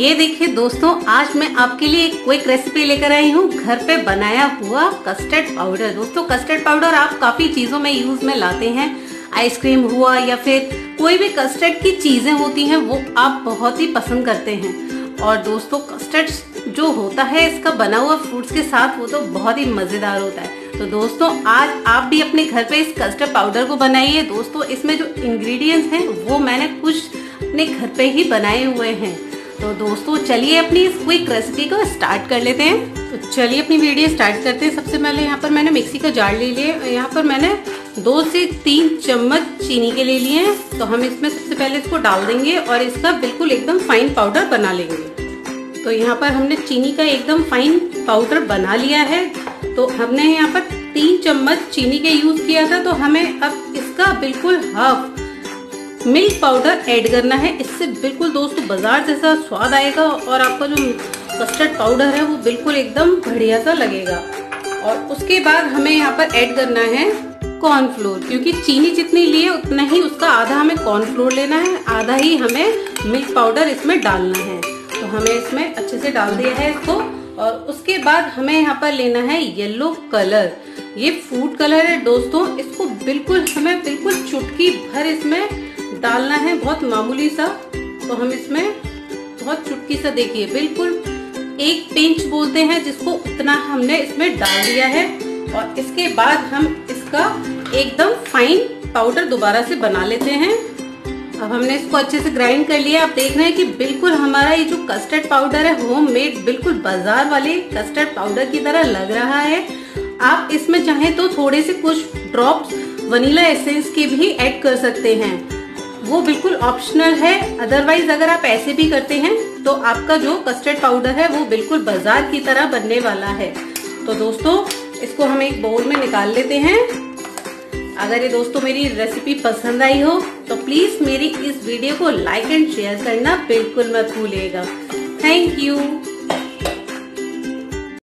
ये देखिए दोस्तों, आज मैं आपके लिए एक क्विक रेसिपी लेकर आई हूँ। घर पे बनाया हुआ कस्टर्ड पाउडर दोस्तों कस्टर्ड पाउडर आप काफ़ी चीज़ों में यूज़ में लाते हैं। आइसक्रीम हुआ या फिर कोई भी कस्टर्ड की चीज़ें होती हैं, वो आप बहुत ही पसंद करते हैं। और दोस्तों कस्टर्ड जो होता है, इसका बना हुआ फ्रूट्स के साथ वो तो बहुत ही मज़ेदार होता है। तो दोस्तों, आज आप भी अपने घर पे इस कस्टर्ड पाउडर को बनाइए। दोस्तों, इसमें जो इंग्रेडिएंट्स हैं, वो मैंने कुछ अपने घर पे ही बनाए हुए हैं। तो दोस्तों, चलिए अपनी इस क्विक रेसिपी को स्टार्ट कर लेते हैं। तो चलिए अपनी वीडियो स्टार्ट करते हैं। सबसे पहले यहाँ पर मैंने मिक्सी का जार ले लिया यहाँ पर मैंने दो से तीन चम्मच चीनी के ले लिए हैं। तो हम इसमें सबसे पहले इसको डाल देंगे और इसका बिल्कुल एकदम फाइन पाउडर बना लेंगे। तो यहाँ पर हमने चीनी का एकदम फाइन पाउडर बना लिया है। तो हमने यहाँ पर तीन चम्मच चीनी के यूज़ किया था। तो हमें अब इसका बिल्कुल हाफ़ मिल्क पाउडर ऐड करना है। इससे बिल्कुल दोस्तों बाज़ार जैसा स्वाद आएगा और आपका जो कस्टर्ड पाउडर है वो बिल्कुल एकदम बढ़िया सा लगेगा। और उसके बाद हमें यहाँ पर ऐड करना है कॉर्नफ्लोर, क्योंकि चीनी जितनी लिए उतना ही उसका आधा हमें कॉर्नफ्लोर लेना है, आधा ही हमें मिल्क पाउडर इसमें डालना है। तो हमें इसमें अच्छे से डाल दिया है इसको। और उसके बाद हमें यहाँ पर लेना है येलो कलर। ये फ़ूड कलर है दोस्तों, इसको बिल्कुल हमें बिल्कुल चुटकी भर इसमें डालना है, बहुत मामूली सा। तो हम इसमें बहुत चुटकी सा देखिए, बिल्कुल एक पिंच बोलते हैं, जिसको उतना हमने इसमें डाल दिया है। और इसके बाद हम इसका एकदम फाइन पाउडर दोबारा से बना लेते हैं। अब हमने इसको अच्छे से ग्राइंड कर लिया। आप देख रहे हैं कि बिल्कुल हमारा ये जो कस्टर्ड पाउडर है होम मेड बिल्कुल बाज़ार वाले कस्टर्ड पाउडर की तरह लग रहा है। आप इसमें चाहें तो थोड़े से कुछ ड्रॉप्स वनीला एसेंस के भी ऐड कर सकते हैं। वो बिल्कुल ऑप्शनल है। अदरवाइज़ अगर आप ऐसे भी करते हैं तो आपका जो कस्टर्ड पाउडर है, वो बिल्कुल बाज़ार की तरह बनने वाला है। तो दोस्तों, इसको हम एक बाउल में निकाल लेते हैं। अगर ये दोस्तों मेरी रेसिपी पसंद आई हो तो प्लीज़ मेरी इस वीडियो को लाइक एंड शेयर करना बिल्कुल मत भूलिएगा। Thank you